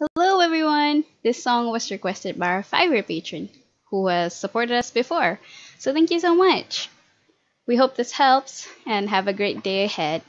Hello, everyone! This song was requested by our Fiverr patron who has supported us before. So, thank you so much. We hope this helps and have a great day ahead.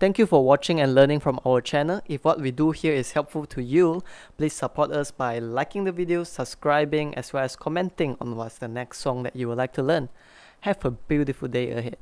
Thank you for watching and learning from our channel. If what we do here is helpful to you, please support us by liking the video, subscribing, as well as commenting on what's the next song that you would like to learn. Have a beautiful day ahead.